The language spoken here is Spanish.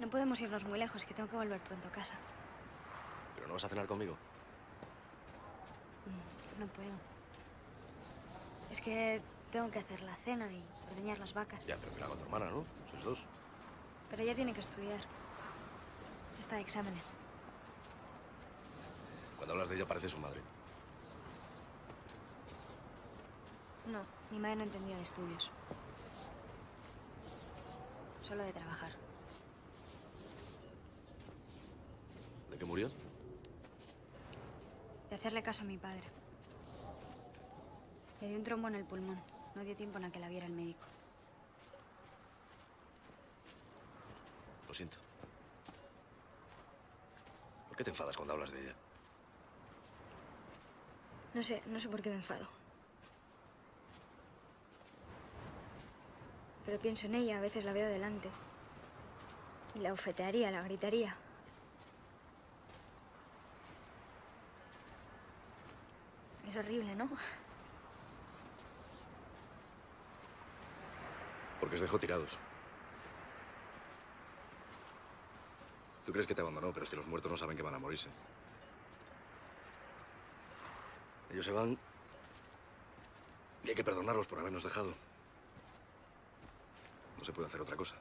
No podemos irnos muy lejos, que tengo que volver pronto a casa. ¿Pero no vas a cenar conmigo? Mm, No puedo. Es que tengo que hacer la cena y ordeñar las vacas. Ya, pero que la haga tu hermana, ¿no? Sois dos. Pero ella tiene que estudiar. Está de exámenes. Cuando hablas de ella parece su madre. No, mi madre no entendía de estudios. Solo de trabajar. ¿De qué murió? De hacerle caso a mi padre. Le dio un trombo en el pulmón. No dio tiempo en a que la viera el médico. Lo siento. ¿Por qué te enfadas cuando hablas de ella? No sé, no sé por qué me enfado. Pero pienso en ella, a veces la veo delante. Y la ofetearía, la gritaría. Es horrible, ¿no? Porque os dejó tirados. Tú crees que te abandonó, pero es que los muertos no saben que van a morirse. Ellos se van y hay que perdonarlos por habernos dejado. No se puede hacer otra cosa.